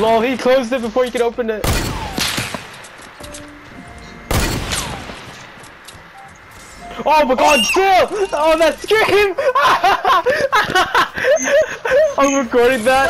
Lol, he closed it before you could open it. Oh my god, still! Oh, that scream! I'm recording that.